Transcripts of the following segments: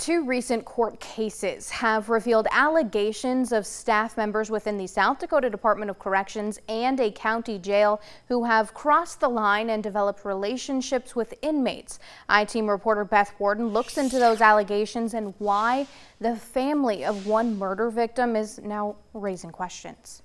Two recent court cases have revealed allegations of staff members within the South Dakota Department of Corrections and a county jail who have crossed the line and developed relationships with inmates. I-Team reporter Beth Warden looks into those allegations and why the family of one murder victim is now raising questions.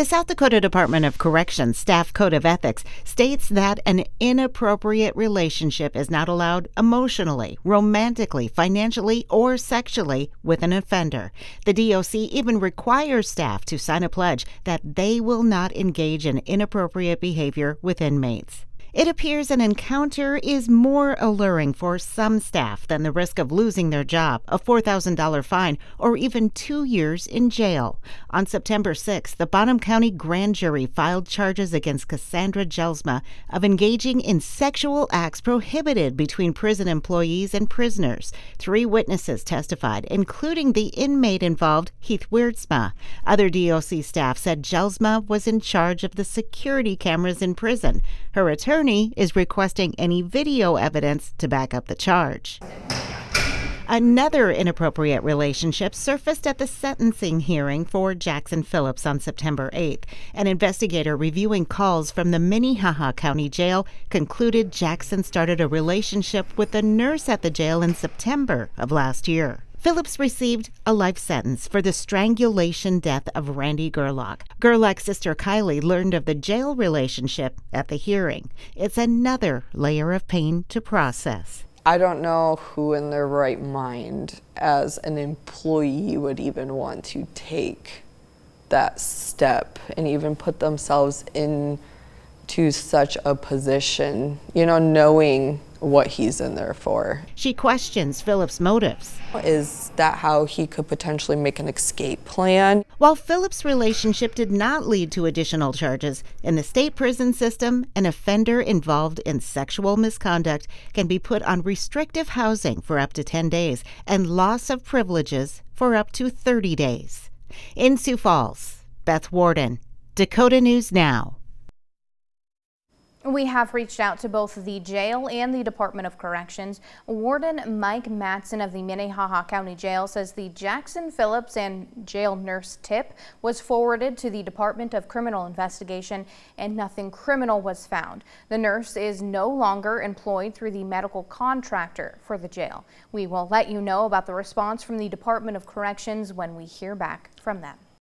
The South Dakota Department of Corrections Staff Code of Ethics states that an inappropriate relationship is not allowed emotionally, romantically, financially, or sexually with an offender. The DOC even requires staff to sign a pledge that they will not engage in inappropriate behavior with inmates. It appears an encounter is more alluring for some staff than the risk of losing their job, a $4,000 fine, or even two years in jail. On September 6, the Bon Homme County Grand Jury filed charges against Cassandra Gelsma of engaging in sexual acts prohibited between prison employees and prisoners. Three witnesses testified, including the inmate involved, Heath Wierdsma. Other DOC staff said Gelsma was in charge of the security cameras in prison. Her attorney attorney is requesting any video evidence to back up the charge. Another inappropriate relationship surfaced at the sentencing hearing for Jackson Phillips on September 8th. An investigator reviewing calls from the Minnehaha County Jail concluded Jackson started a relationship with a nurse at the jail in September of last year. Phillips received a life sentence for the strangulation death of Randy Gerlach. Gerlach's sister Kylie learned of the jail relationship at the hearing. It's another layer of pain to process. I don't know who in their right mind as an employee would even want to take that step and even put themselves into such a position, you know, knowing what he's in there for. She questions Phillips' motives. Is that how he could potentially make an escape plan? While Phillips' relationship did not lead to additional charges, in the state prison system, an offender involved in sexual misconduct can be put on restrictive housing for up to 10 days and loss of privileges for up to 30 days. In Sioux Falls, Beth Warden, Dakota News Now. We have reached out to both the jail and the Department of Corrections. Warden Mike Matson of the Minnehaha County Jail says the Jackson Phillips and jail nurse tip was forwarded to the Department of Criminal Investigation and nothing criminal was found. The nurse is no longer employed through the medical contractor for the jail. We will let you know about the response from the Department of Corrections when we hear back from them.